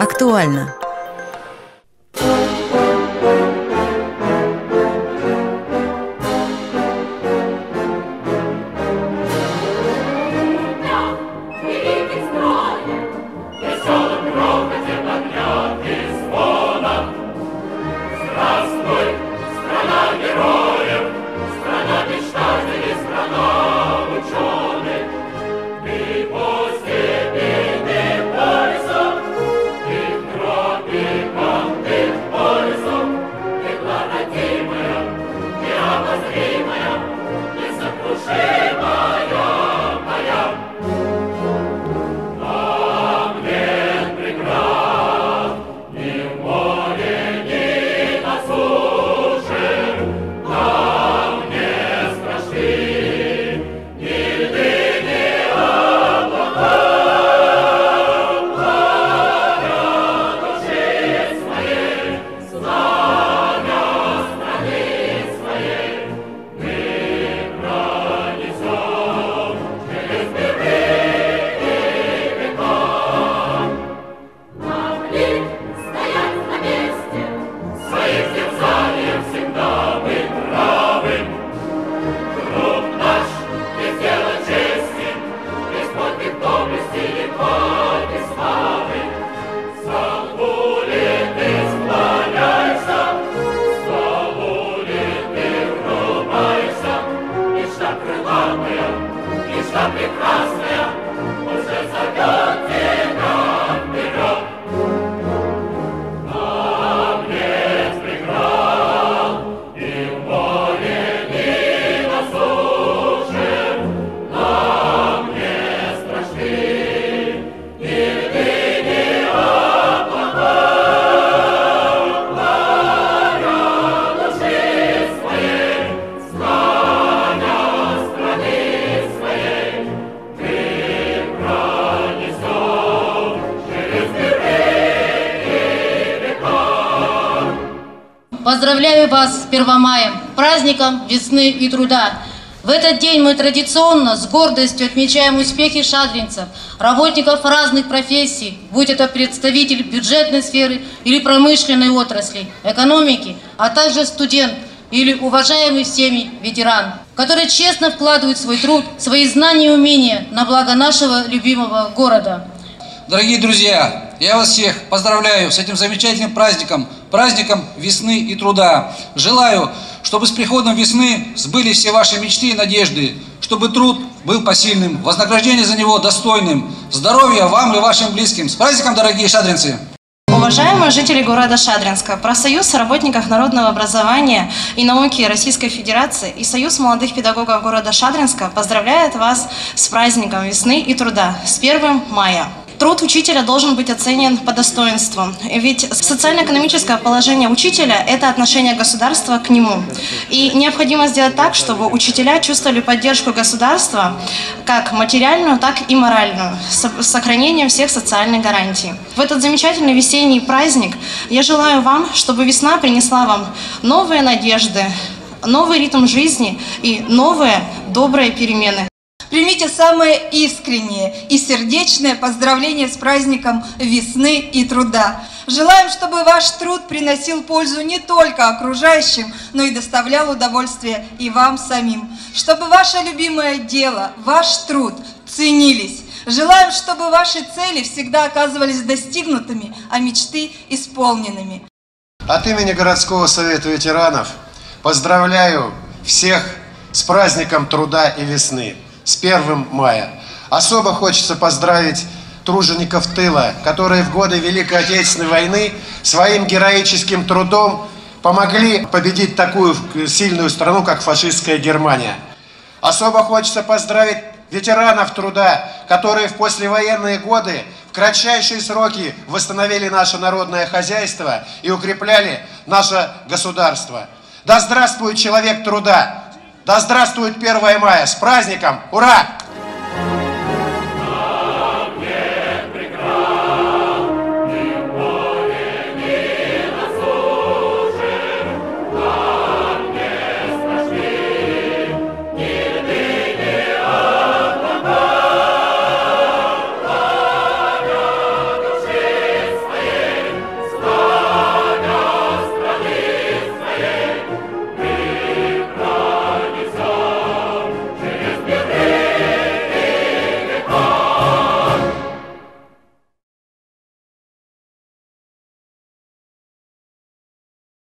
Актуально. самая, места прекрасные. Поздравляю вас с Первомаем, праздником весны и труда. В этот день мы традиционно с гордостью отмечаем успехи шадринцев, работников разных профессий, будь это представитель бюджетной сферы или промышленной отрасли, экономики, а также студент или уважаемый всеми ветеран, которые честно вкладывают свой труд, свои знания и умения на благо нашего любимого города. Дорогие друзья, я вас всех поздравляю с этим замечательным праздником, праздником весны и труда. Желаю, чтобы с приходом весны сбылись все ваши мечты и надежды, чтобы труд был посильным, вознаграждение за него достойным. Здоровья вам и вашим близким. С праздником, дорогие шадринцы! Уважаемые жители города Шадринска, Профсоюз работников народного образования и науки Российской Федерации и Союз молодых педагогов города Шадринска поздравляет вас с праздником весны и труда с 1 мая. Труд учителя должен быть оценен по достоинству, ведь социально-экономическое положение учителя – это отношение государства к нему. И необходимо сделать так, чтобы учителя чувствовали поддержку государства как материальную, так и моральную, с сохранением всех социальных гарантий. В этот замечательный весенний праздник я желаю вам, чтобы весна принесла вам новые надежды, новый ритм жизни и новые добрые перемены. Примите самые искренние и сердечные поздравления с праздником весны и труда. Желаем, чтобы ваш труд приносил пользу не только окружающим, но и доставлял удовольствие и вам самим. Чтобы ваше любимое дело, ваш труд ценились. Желаем, чтобы ваши цели всегда оказывались достигнутыми, а мечты исполненными. От имени городского совета ветеранов поздравляю всех с праздником труда и весны с 1 мая. Особо хочется поздравить тружеников тыла, которые в годы Великой Отечественной войны своим героическим трудом помогли победить такую сильную страну, как фашистская Германия. Особо хочется поздравить ветеранов труда, которые в послевоенные годы в кратчайшие сроки восстановили наше народное хозяйство и укрепляли наше государство. Да здравствует человек труда! Да здравствует 1 мая! С праздником! Ура!